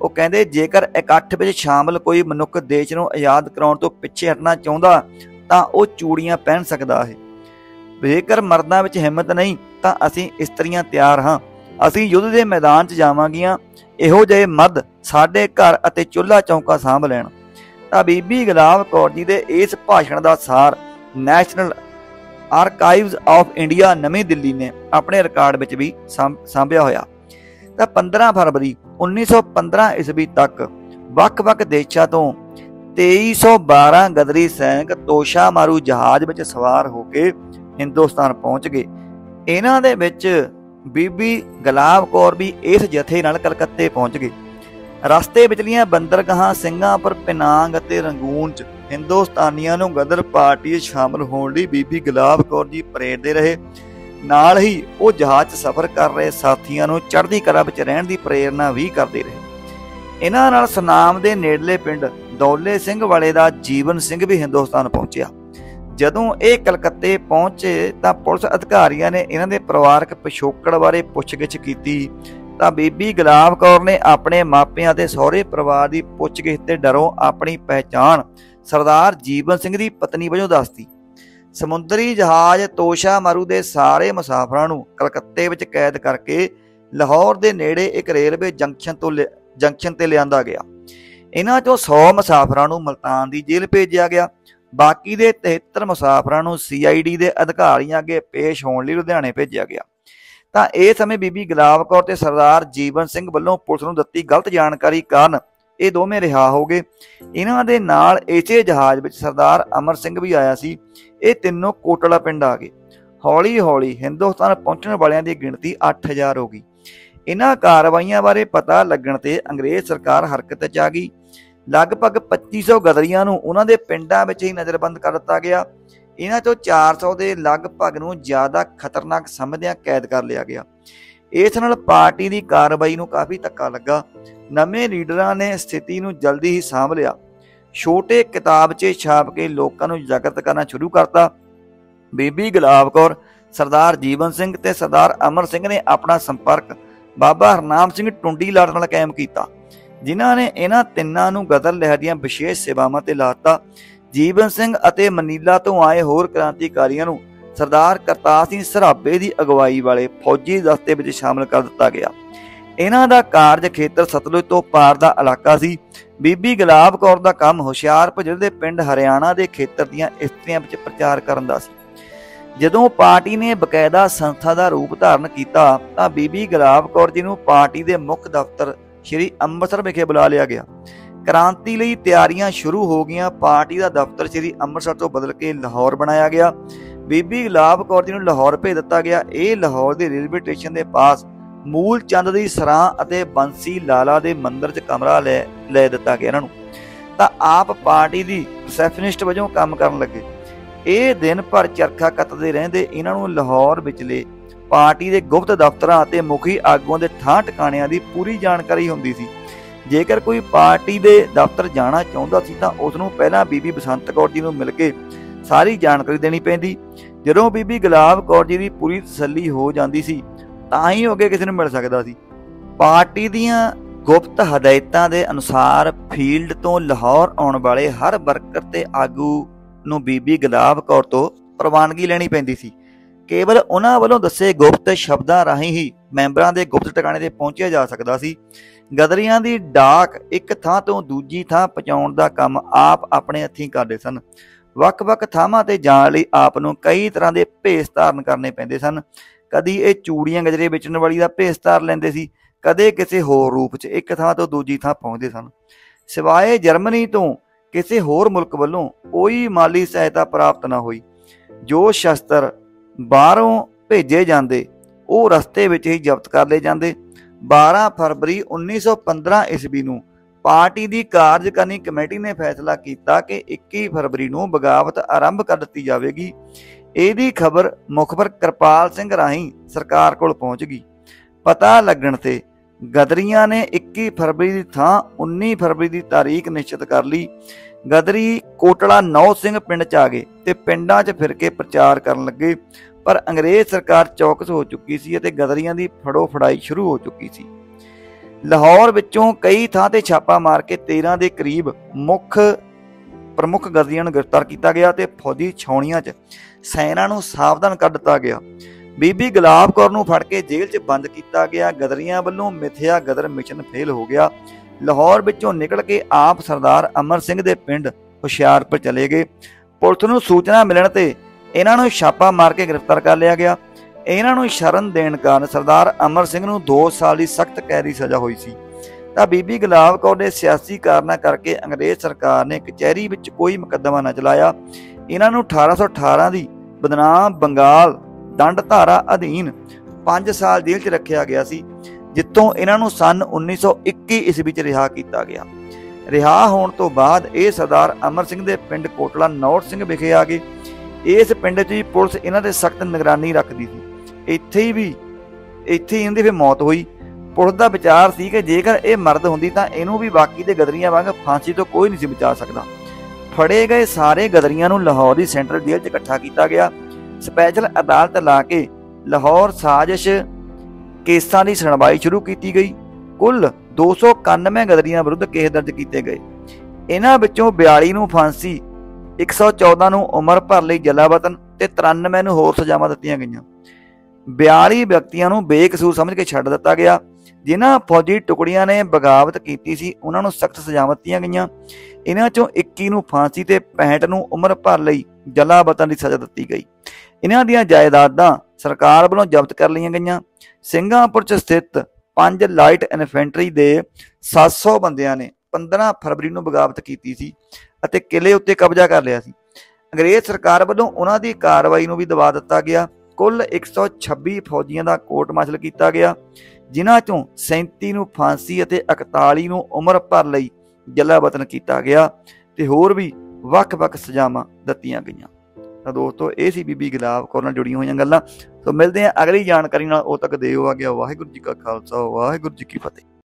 ਉਹ ਕਹਿੰਦੇ, ਜੇਕਰ ਇਕੱਠ ਵਿੱਚ ਸ਼ਾਮਲ ਕੋਈ ਮਨੁੱਖ ਦੇਸ਼ ਨੂੰ ਆਜ਼ਾਦ ਕਰਾਉਣ ਤੋਂ ਪਿੱਛੇ ਹਟਣਾ ਚਾਹੁੰਦਾ, ਤਾਂ ਉਹ ਚੂੜੀਆਂ ਪਹਿਨ ਸਕਦਾ ਹੈ। ਜੇਕਰ ਮਰਦਾਂ ਵਿੱਚ ਹਿੰਮਤ ਨਹੀਂ, ਤਾਂ ਅਸੀਂ ਇਸਤਰੀਆਂ ਤਿਆਰ ਹਾਂ। ਅਸੀਂ ਯੁੱਧ ਦੇ ਮੈਦਾਨ 'ਚ ਜਾਵਾਂਗੀਆਂ। ਇਹੋ ਜਿਹੇ ਮਰਦ ਸਾਡੇ ਘਰ ਅਤੇ ਚੁੱਲ੍ਹਾ ਚੌਂਕਾ ਸਾਂਭ ਲੈਣ। ਤਾਂ ਬੀਬੀ ਗੁਲਾਬ ਕੌਰ ਜੀ ਦੇ ਇਸ ਭਾਸ਼ਣ ਦਾ ਸਾਰ ਨੈਸ਼ਨਲ ਆਰਕਾਈਵਜ਼ ਆਫ ਇੰਡੀਆ ਨਵੀਂ ਦਿੱਲੀ ਨੇ ਆਪਣੇ ਰਿਕਾਰਡ ਵਿੱਚ ਵੀ ਸਾਂਭਿਆ ਹੋਇਆ। ਤਾਂ 15 ਫਰਵਰੀ 1915 ਈਸਵੀ ਤੱਕ ਵੱਖ-ਵੱਖ ਦੇਸ਼ਾਂ ਤੋਂ 2312 ਗਦਰੀ ਸੈਨਿਕ ਤੋਸ਼ਾ ਮਾਰੂ ਜਹਾਜ਼ ਵਿੱਚ ਸਵਾਰ ਹੋ ਕੇ ਹਿੰਦੁਸਤਾਨ ਪਹੁੰਚ ਗਏ। ਇਹਨਾਂ ਦੇ ਵਿੱਚ ਬੀਬੀ ਗੁਲਾਬ ਕੌਰ ਵੀ ਇਸ ਜਥੇ ਨਾਲ ਕਲਕੱਤੇ ਪਹੁੰਚ ਗਏ। ਰਸਤੇ ਵਿਚਲੀਆਂ ਬੰਦਰਗਾਹਾਂ, ਸਿੰਘਾਂ ਪਰ ਪਿਨਾਂਗ ਅਤੇ ਰੰਗੂਨ 'ਚ ਹਿੰਦੁਸਤਾਨੀਆਂ ਨੂੰ ਗਦਰ ਪਾਰਟੀ 'ਚ ਸ਼ਾਮਲ ਹੋਣ ਲਈ ਬੀਬੀ ਗੁਲਾਬ ਕੌਰ ਜੀ ਪ੍ਰੇਰਦੇ ਰਹੇ। ਨਾਲ ਹੀ ਉਹ ਜਹਾਜ਼ 'ਚ ਸਫ਼ਰ ਕਰ ਰਹੇ ਸਾਥੀਆਂ ਨੂੰ ਚੜ੍ਹਦੀ ਕਲਾ ਵਿੱਚ ਰਹਿਣ ਦੀ ਪ੍ਰੇਰਣਾ ਵੀ ਕਰਦੇ ਰਹੇ। ਇਹਨਾਂ ਨਾਲ ਸਨਾਮ ਦੇ ਨੇੜਲੇ ਪਿੰਡ ਦੌਲੇ ਸਿੰਘ ਵਾਲੇ ਦਾ ਜੀਵਨ ਸਿੰਘ ਵੀ ਹਿੰਦੁਸਤਾਨ ਪਹੁੰਚਿਆ। ਜਦੋਂ ਇਹ ਕਲਕੱਤੇ ਪਹੁੰਚੇ ਤਾਂ ਪੁਲਿਸ ਅਧਿਕਾਰੀਆਂ ਨੇ ਇਹਨਾਂ ਦੇ ਪਰਿਵਾਰਕ ਪਿਛੋਕੜ ਬਾਰੇ ਪੁੱਛਗਿੱਛ ਕੀਤੀ ਤਾਂ ਬੀਬੀ ਗੁਲਾਬ ਕੌਰ ਨੇ ਆਪਣੇ ਮਾਪਿਆਂ ਤੇ ਸਹੁਰੇ ਪਰਿਵਾਰ ਦੀ ਪੁੱਛਗਿੱਛ ਤੇ ਡਰੋਂ ਆਪਣੀ ਪਹਿਚਾਣ ਸਰਦਾਰ ਜੀਵਨ ਸਿੰਘ ਦੀ ਪਤਨੀ ਵਜੋਂ ਦੱਸਤੀ। ਸਮੁੰਦਰੀ ਜਹਾਜ਼ ਤੋਸ਼ਾ ਮਾਰੂ ਦੇ ਸਾਰੇ ਮੁਸਾਫਰਾਂ ਨੂੰ ਕਲਕੱਤੇ ਵਿੱਚ ਕੈਦ ਕਰਕੇ ਲਾਹੌਰ ਦੇ ਨੇੜੇ ਇੱਕ ਰੇਲਵੇ ਜੰਕਸ਼ਨ ਤੋਂ ਜੰਕਸ਼ਨ ਤੇ ਲਿਆਂਦਾ ਗਿਆ। ਇਹਨਾਂ ਚੋਂ 100 ਮੁਸਾਫਰਾਂ ਨੂੰ ਮਲਤਾਨ ਦੀ ਜੇਲ੍ਹ ਭੇਜਿਆ ਗਿਆ। ਬਾਕੀ ਦੇ 73 ਮੁਸਾਫਰਾਂ ਨੂੰ ਸੀਆਈਡੀ ਦੇ ਅਧਿਕਾਰੀਆਂ ਅੱਗੇ ਪੇਸ਼ ਹੋਣ ਲਈ ਲੁਧਿਆਣੇ ਭੇਜਿਆ ਗਿਆ। ਤਾਂ ਇਹ ਸਮੇਂ ਬੀਬੀ ਗੁਲਾਬ ਕੌਰ ਤੇ ਸਰਦਾਰ ਜੀਵਨ ਸਿੰਘ ਵੱਲੋਂ ਪੁਲਿਸ ਨੂੰ ਦਿੱਤੀ ਗਲਤ ਜਾਣਕਾਰੀ ਕਾਰਨ ਇਹ ਦੋਵੇਂ ਰਿਹਾ ਹੋ ਗਏ। ਇਹਨਾਂ ਦੇ ਨਾਲ ਇਸੇ ਜਹਾਜ਼ ਵਿੱਚ ਸਰਦਾਰ ਅਮਰ ਸਿੰਘ ਵੀ ਆਇਆ ਸੀ। ਇਹ ਤਿੰਨੋਂ ਕੋਟਲਾ ਪਿੰਡ ਆ ਗਏ। ਹੌਲੀ-ਹੌਲੀ ਹਿੰਦੁਸਤਾਨ ਪਹੁੰਚਣ ਵਾਲਿਆਂ ਦੀ ਗਿਣਤੀ 8000 ਹੋ ਗਈ। ਇਹਨਾਂ ਕਾਰਵਾਈਆਂ ਬਾਰੇ ਪਤਾ ਲੱਗਣ ਤੇ ਅੰਗਰੇਜ਼ ਸਰਕਾਰ ਹਰਕਤ 'ਚ ਆ ਗਈ। ਲਗਭਗ 2500 ਗਦਰੀਆਂ ਨੂੰ ਉਹਨਾਂ ਦੇ ਪਿੰਡਾਂ ਵਿੱਚ ਹੀ ਨਜ਼ਰਬੰਦ ਕਰ ਦਿੱਤਾ ਗਿਆ। ਇਹਨਾਂ ਚੋਂ 400 ਦੇ ਲਗਭਗ ਨੂੰ ਜ਼ਿਆਦਾ ਖਤਰਨਾਕ ਸਮਝਦਿਆਂ ਕੈਦ ਕਰ ਲਿਆ ਗਿਆ। ਇਸ ਨਾਲ ਪਾਰਟੀ ਦੀ ਕਾਰਵਾਈ ਨੂੰ ਕਾਫੀ ਧੱਕਾ ਲੱਗਾ। ਨਵੇਂ ਲੀਡਰਾਂ ਨੇ ਸਥਿਤੀ ਨੂੰ ਜਲਦੀ ਹੀ ਸਾਂਭ ਲਿਆ। ਛੋਟੇ ਕਿਤਾਬਚੇ ਛਾਪ ਕੇ ਲੋਕਾਂ ਨੂੰ ਜਾਗਰਤ ਕਰਨਾ ਸ਼ੁਰੂ ਕਰਤਾ। ਬੀਬੀ ਗੁਲਾਬ ਕੌਰ, ਸਰਦਾਰ ਜੀਵਨ ਸਿੰਘ ਤੇ ਸਰਦਾਰ ਅਮਰ ਸਿੰਘ ਨੇ ਆਪਣਾ ਸੰਪਰਕ ਬਾਬਾ ਹਰਨਾਮ ਸਿੰਘ ਟੁੰਡੀ ਲਾੜ ਨਾਲ ਕਾਇਮ ਕੀਤਾ, ਜਿਨ੍ਹਾਂ ਨੇ ਇਹਨਾਂ ਤਿੰਨਾਂ ਨੂੰ ਗਦਰ ਲਹਿਰ ਦੀਆਂ ਵਿਸ਼ੇਸ਼ ਸੇਵਾਵਾਂ ਤੇ ਲਾਤਾ ਜੀਵਨ ਸਿੰਘ ਅਤੇ ਮਨੀਲਾ ਤੋਂ ਆਏ ਹੋਰ ਕ੍ਰਾਂਤੀਕਾਰੀਆਂ ਨੂੰ ਸਰਦਾਰ ਕਰਤਾਰ ਸਿੰਘ ਸਰਾਭੇ ਦੀ ਅਗਵਾਈ ਵਾਲੇ ਫੌਜੀ ਦਸਤੇ ਵਿੱਚ ਸ਼ਾਮਲ ਕਰ ਦਿੱਤਾ ਗਿਆ। ਇਹਨਾਂ ਦਾ ਕਾਰਜ ਖੇਤਰ ਸਤਲੁਜ ਤੋਂ ਪਾਰ ਦਾ ਇਲਾਕਾ ਸੀ। ਬੀਬੀ ਗੁਲਾਬ ਕੌਰ ਦਾ ਕੰਮ ਹੁਸ਼ਿਆਰਪੁਰ ਜ਼ਿਲ੍ਹੇ ਦੇ ਪਿੰਡ ਹਰਿਆਣਾ ਦੇ ਖੇਤਰ ਦੀਆਂ ਇਸਤਰੀਆਂ ਵਿੱਚ ਪ੍ਰਚਾਰ ਕਰਨ ਦਾ ਸੀ। ਜਦੋਂ ਪਾਰਟੀ ਨੇ ਬਕਾਇਦਾ ਸੰਸਥਾ ਦਾ ਰੂਪ ਧਾਰਨ ਕੀਤਾ, ਤਾਂ ਬੀਬੀ ਗੁਲਾਬ ਕੌਰ ਜੀ ਨੂੰ ਪਾਰਟੀ ਦੇ ਮੁੱਖ ਦਫ਼ਤਰ ਸ਼੍ਰੀ ਅੰਮ੍ਰਿਤਸਰ ਵਿਖੇ ਬੁਲਾ ਲਿਆ ਗਿਆ। ਕ੍ਰਾਂਤੀ ਲਈ ਤਿਆਰੀਆਂ ਸ਼ੁਰੂ ਹੋ ਗਈਆਂ। ਪਾਰਟੀ ਦਾ ਦਫ਼ਤਰ ਸ਼੍ਰੀ ਅੰਮ੍ਰਿਤਸਰ ਤੋਂ ਬਦਲ ਕੇ ਲਾਹੌਰ ਬਣਾਇਆ ਗਿਆ। ਬੀਬੀ ਗੁਲਾਬ ਕੌਰ ਜੀ ਨੂੰ ਲਾਹੌਰ ਭੇਜ ਦਿੱਤਾ ਗਿਆ। ਇਹ ਲਾਹੌਰ ਦੇ ਰੇਲਵੇ ਸਟੇਸ਼ਨ ਦੇ ਪਾਸ ਮੂਲ ਚੰਦ ਦੀ ਸਰਾਂ ਅਤੇ ਬੰਸੀ ਲਾਲਾ ਦੇ ਮੰਦਿਰ 'ਚ ਕਮਰਾ ਲੈ ਲੈ ਦਿੱਤਾ ਗਿਆ ਇਹਨਾਂ ਨੂੰ। ਤਾਂ ਆਪ ਪਾਰਟੀ ਦੀ ਰਿਸੈਪਸ਼ਨਿਸਟ ਵਜੋਂ ਕੰਮ ਕਰਨ ਲੱਗੇ। ਇਹ ਦਿਨ ਭਰ ਚਰਖਾ ਕੱਤਦੇ ਰਹਿੰਦੇ ਇਹਨਾਂ ਨੂੰ ਲਾਹੌਰ ਵਿਚਲੇ ਪਾਰਟੀ ਦੇ ਗੁਪਤ ਦਫ਼ਤਰਾਂ ਅਤੇ ਮੁਖੀ ਆਗੂਆਂ ਦੇ ਥਾਂ ਟਿਕਾਣਿਆਂ ਦੀ ਪੂਰੀ ਜਾਣਕਾਰੀ ਹੁੰਦੀ ਸੀ। ਜੇਕਰ ਕੋਈ ਪਾਰਟੀ ਦੇ ਦਫ਼ਤਰ ਜਾਣਾ ਚਾਹੁੰਦਾ ਸੀ ਤਾਂ ਉਸ ਨੂੰ ਪਹਿਲਾਂ ਬੀਬੀ ਬਸੰਤ ਕੌਰ ਜੀ ਨੂੰ ਮਿਲ ਕੇ ਸਾਰੀ ਜਾਣਕਾਰੀ ਦੇਣੀ ਪੈਂਦੀ। ਜਦੋਂ ਬੀਬੀ ਗੁਲਾਬ ਕੌਰ ਜੀ ਦੀ ਪੂਰੀ ਤਸੱਲੀ ਹੋ ਜਾਂਦੀ ਸੀ, ਤਾਂ ਹੀ ਅੱਗੇ ਕਿਸੇ ਨੂੰ ਮਿਲ ਸਕਦਾ ਸੀ। ਪਾਰਟੀ ਦੀਆਂ ਗੁਪਤ ਹਦਾਇਤਾਂ ਦੇ ਅਨੁਸਾਰ ਫੀਲਡ ਤੋਂ ਲਾਹੌਰ ਆਉਣ ਵਾਲੇ ਹਰ ਵਰਕਰ ਤੇ ਆਗੂ ਨੂੰ ਬੀਬੀ ਗੁਲਾਬ ਕੌਰ ਤੋਂ ਪ੍ਰਵਾਨਗੀ ਲੈਣੀ ਪੈਂਦੀ ਸੀ। ਕੇਵਲ ਉਹਨਾਂ ਵੱਲੋਂ ਦੱਸੇ ਗੁਪਤ ਸ਼ਬਦਾਂ ਰਾਹੀਂ ਹੀ ਮੈਂਬਰਾਂ ਦੇ ਗੁਪਤ ਟਿਕਾਣੇ ਤੇ ਪਹੁੰਚਿਆ ਜਾ ਸਕਦਾ ਸੀ। ਗਦਰੀਆਂ ਦੀ ਡਾਕ ਇੱਕ ਥਾਂ ਤੋਂ ਦੂਜੀ ਥਾਂ ਪਹੁੰਚਾਉਣ ਦਾ ਕੰਮ ਆਪ ਆਪਣੇ ਹੱਥੀਂ ਕਰਦੇ ਸਨ। ਵੱਖ-ਵੱਖ ਥਾਵਾਂ ਤੇ ਜਾਣ ਲਈ ਆਪ ਨੂੰ ਕਈ ਤਰ੍ਹਾਂ ਦੇ ਭੇਸ ਧਾਰਨ ਕਰਨੇ ਪੈਂਦੇ ਸਨ। ਕਦੀ ਇਹ ਚੂੜੀਆਂ ਗਜਰੇ ਵੇਚਣ ਵਾਲੀ ਦਾ ਭੇਸ ਧਾਰ ਲੈਂਦੇ ਸੀ, ਕਦੇ ਕਿਸੇ ਹੋਰ ਰੂਪ 'ਚ ਇੱਕ ਥਾਂ ਤੋਂ ਦੂਜੀ ਥਾਂ ਪਹੁੰਚਦੇ ਸਨ। ਸਿਵਾਏ ਜਰਮਨੀ ਤੋਂ ਕਿਸੇ ਹੋਰ ਮੁਲਕ ਵੱਲੋਂ ਕੋਈ ਮਾਲੀ ਸਹਾਇਤਾ ਪ੍ਰਾਪਤ ਨਾ ਹੋਈ। ਜੋ ਸ਼ਸਤਰ ਬਾਹਰੋਂ ਭੇਜੇ ਜਾਂਦੇ ਉਹ ਰਸਤੇ ਵਿੱਚ ਹੀ ਜ਼ਬਤ ਕਰ ਲਏ ਜਾਂਦੇ। 12 ਫਰਵਰੀ 1915 ਈਸਵੀ ਨੂੰ ਪਾਰਟੀ ਦੀ ਕਾਰਜਕਾਰਨੀ ਕਮੇਟੀ ਨੇ ਫੈਸਲਾ ਕੀਤਾ ਕਿ 21 ਫਰਵਰੀ ਨੂੰ ਬਗਾਵਤ ਆਰੰਭ ਕਰ ਦਿੱਤੀ ਜਾਵੇਗੀ। ਇਹਦੀ ਖਬਰ ਮੁਖਬਰ ਕਿਰਪਾਲ ਸਿੰਘ ਰਾਹੀਂ ਸਰਕਾਰ ਕੋਲ ਪਹੁੰਚ ਗਈ। ਪਤਾ ਲੱਗਣ ਤੇ ਗਦਰੀਆਂ ਨੇ 21 ਫਰਵਰੀ ਦੀ ਥਾਂ 19 ਫਰਵਰੀ ਦੀ ਤਾਰੀਖ ਨਿਸ਼ਚਿਤ ਕਰ ਲਈ। ਗਦਰੀ ਕੋਟਲਾ ਨੌ ਸਿੰਘ ਪਿੰਡ ਚ ਆ ਗਏ ਤੇ ਪਿੰਡਾਂ 'ਚ ਫਿਰ ਕੇ ਪ੍ਰਚਾਰ ਕਰਨ ਲੱਗੇ। ਪਰ ਅੰਗਰੇਜ਼ ਸਰਕਾਰ ਚੌਕਸ ਹੋ ਚੁੱਕੀ ਸੀ ਅਤੇ ਗਦਰੀਆਂ ਦੀ ਫੜੋ ਫੜਾਈ ਸ਼ੁਰੂ ਹੋ ਚੁੱਕੀ ਸੀ। ਲਾਹੌਰ ਵਿੱਚੋਂ ਕਈ ਥਾਂ ਤੇ ਛਾਪਾ ਮਾਰ ਕੇ 13 ਦੇ ਕਰੀਬ ਮੁੱਖ, ਪ੍ਰਮੁੱਖ ਗਦਰੀਆਂ ਨੂੰ ਗ੍ਰਿਫਤਾਰ ਕੀਤਾ ਗਿਆ ਤੇ ਫੌਜੀ ਛਾਉਣੀਆਂ 'ਚ ਸੈਨਾ ਨੂੰ ਸਾਵਧਾਨ ਕਰ ਦਿੱਤਾ ਗਿਆ। ਬੀਬੀ ਗੁਲਾਬ ਕੌਰ ਨੂੰ ਫੜ ਕੇ ਜੇਲ੍ਹ 'ਚ ਬੰਦ ਕੀਤਾ ਗਿਆ। ਗਦਰੀਆਂ ਵੱਲੋਂ ਮਿਥਿਆ ਗਦਰ ਮਿਸ਼ਨ ਫੇਲ ਹੋ ਗਿਆ। ਲਾਹੌਰ ਵਿੱਚੋਂ ਨਿਕਲ ਕੇ ਆਪ ਸਰਦਾਰ ਅਮਰ ਸਿੰਘ ਦੇ ਪਿੰਡ ਹੁਸ਼ਿਆਰਪੁਰ ਚਲੇ ਗਏ। ਪੁਲਿਸ ਨੂੰ ਸੂਚਨਾ ਮਿਲਣ ਤੇ ਇਹਨਾਂ ਨੂੰ ਛਾਪਾ ਮਾਰ ਕੇ ਗ੍ਰਿਫਤਾਰ ਕਰ ਲਿਆ ਗਿਆ। ਇਹਨਾਂ ਨੂੰ ਸ਼ਰਨ ਦੇਣ ਕਾਰਨ ਸਰਦਾਰ ਅਮਰ ਸਿੰਘ ਨੂੰ 2 ਸਾਲ ਦੀ ਸਖਤ ਕੈਦੀ ਸਜ਼ਾ ਹੋਈ ਸੀ। ਤਾਂ ਬੀਬੀ ਗੁਲਾਬ ਕੌਰ ਦੇ ਸਿਆਸੀ ਕਾਰਨਾਂ ਕਰਕੇ ਅੰਗਰੇਜ਼ ਸਰਕਾਰ ਨੇ ਕਚਹਿਰੀ ਵਿੱਚ ਕੋਈ ਮੁਕੱਦਮਾ ਨਾ ਚਲਾਇਆ। ਇਹਨਾਂ ਨੂੰ 1818 ਦੀ ਬਦਨਾਮ ਬੰਗਾਲ ਦੰਡ ਧਾਰਾ ਅਧੀਨ 5 ਸਾਲ ਜੇਲ੍ਹ 'ਚ ਰੱਖਿਆ ਗਿਆ ਸੀ, ਜਿੱਥੋਂ ਇਹਨਾਂ ਨੂੰ ਸਨ 1921 ਈਸਵੀ ਵਿੱਚ ਰਿਹਾ ਕੀਤਾ ਗਿਆ। ਰਿਹਾ ਹੋਣ ਤੋਂ ਬਾਅਦ ਇਹ ਸਰਦਾਰ ਅਮਰ ਸਿੰਘ ਦੇ ਪਿੰਡ ਕੋਟਲਾ ਨੌਰ ਸਿੰਘ ਵਿਖੇ ਆ ਗਏ। ਇਸ ਪਿੰਡ 'ਚ ਹੀ ਪੁਲਿਸ ਇਹਨਾਂ 'ਤੇ ਸਖਤ ਨਿਗਰਾਨੀ ਰੱਖਦੀ ਸੀ। ਇੱਥੇ ਹੀ ਵੀ, ਇੱਥੇ ਹੀ ਇਹਨਾਂ ਦੀ ਫਿਰ ਮੌਤ ਹੋਈ। ਪੁਲਿਸ ਦਾ ਵਿਚਾਰ ਸੀ ਕਿ ਜੇਕਰ ਇਹ ਮਰਦ ਹੁੰਦੀ ਤਾਂ ਇਹਨੂੰ ਵੀ ਬਾਕੀ ਦੇ ਗਦਰੀਆਂ ਵਾਂਗ ਫਾਂਸੀ ਤੋਂ ਕੋਈ ਨਹੀਂ ਸੀ ਬਚਾ ਸਕਦਾ। ਫੜੇ ਗਏ ਸਾਰੇ ਗਦਰੀਆਂ ਨੂੰ ਲਾਹੌਰ ਦੀ ਸੈਂਟਰਲ ਜੇਲ੍ਹ 'ਚ ਇਕੱਠਾ ਕੀਤਾ ਗਿਆ। ਸਪੈਸ਼ਲ ਅਦਾਲਤ ਲਾ ਕੇ ਲਾਹੌਰ ਸਾਜ਼ਿਸ਼ ਕੇਸਾਂ ਦੀ ਸੁਣਵਾਈ ਸ਼ੁਰੂ ਕੀਤੀ ਗਈ। ਕੁੱਲ 291 ਗਦਰੀਆਂ ਵਿਰੁੱਧ ਕੇਸ ਦਰਜ ਕੀਤੇ ਗਏ। ਇਹਨਾਂ ਵਿੱਚੋਂ 42 ਨੂੰ ਫਾਂਸੀ 114 ਨੂੰ ਉਮਰ ਭਰ ਲਈ ਜਲਾਵਤਨ ਤੇ 93 ਨੂੰ ਹੋਰ ਸਜ਼ਾਵਾਂ ਦਿੱਤੀਆਂ ਗਈਆਂ। 42 ਵਿਅਕਤੀਆਂ ਨੂੰ ਬੇਕਸੂਰ ਸਮਝ ਕੇ ਛੱਡ ਦਿੱਤਾ ਗਿਆ। ਜਿਨ੍ਹਾਂ ਫੌਜੀ ਟੁਕੜੀਆਂ ਨੇ ਬਗਾਵਤ ਕੀਤੀ ਸੀ, ਉਹਨਾਂ ਨੂੰ ਸਖਤ ਸਜ਼ਾਵਾਂ ਦਿੱਤੀਆਂ ਗਈਆਂ। ਇਹਨਾਂ ਚੋਂ 21 ਨੂੰ ਫਾਂਸੀ ਤੇ 65 ਨੂੰ ਉਮਰ ਭਰ ਲਈ ਜਲਾਵਤਨ ਦੀ ਸਜ਼ਾ ਦਿੱਤੀ ਗਈ। ਇਹਨਾਂ ਦੀਆਂ ਜਾਇਦਾਦਾਂ ਸਰਕਾਰ ਵੱਲੋਂ ਜ਼ਬਤ ਕਰ ਲਈਆਂ ਗਈਆਂ। ਸਿੰਗਾਪੁਰ 'ਚ ਸਥਿਤ ਪੰਜ ਲਾਈਟ ਇਨਫੈਂਟਰੀ ਦੇ 700 ਬੰਦਿਆਂ ਨੇ 15 ਫਰਵਰੀ ਨੂੰ ਬਗਾਵਤ ਕੀਤੀ ਸੀ। ਅਤੇ ਕਿਲੇ ਉੱਤੇ ਕਬਜ਼ਾ ਕਰ ਲਿਆ ਸੀ। ਅੰਗਰੇਜ਼ ਸਰਕਾਰ ਵੱਲੋਂ ਉਹਨਾਂ ਦੀ ਕਾਰਵਾਈ ਨੂੰ ਵੀ ਦਬਾ ਦਿੱਤਾ ਗਿਆ। ਕੁੱਲ 126 ਫੌਜੀਆਂ ਦਾ ਕੋਰਟ ਮਾਰਸ਼ਲ ਕੀਤਾ ਗਿਆ, ਜਿਨ੍ਹਾਂ ਚੋਂ 37 ਨੂੰ ਫਾਂਸੀ ਅਤੇ 41 ਨੂੰ ਉਮਰ ਭਰ ਲਈ ਜਲਾਵਤਨ ਕੀਤਾ ਗਿਆ ਤੇ ਹੋਰ ਵੀ ਵੱਖ-ਵੱਖ ਸਜ਼ਾਵਾਂ ਦਿੱਤੀਆਂ ਗਈਆਂ। ਤਾਂ ਦੋਸਤੋ, ਇਹ ਸੀ ਬੀਬੀ ਗੁਲਾਬ ਕੌਰ ਨਾਲ ਜੁੜੀਆਂ ਹੋਈਆਂ ਗੱਲਾਂ। ਸੋ ਮਿਲਦੇ ਹਾਂ ਅਗਲੀ ਜਾਣਕਾਰੀ ਨਾਲ। ਉਹ ਤੱਕ ਦੇਓ ਆ ਗਿਆ ਵਾਹਿਗੁਰੂ ਜੀ ਕਾ ਖਾਲਸਾ, ਵਾਹਿਗੁਰੂ ਜੀ ਕੀ ਫਤਿਹ।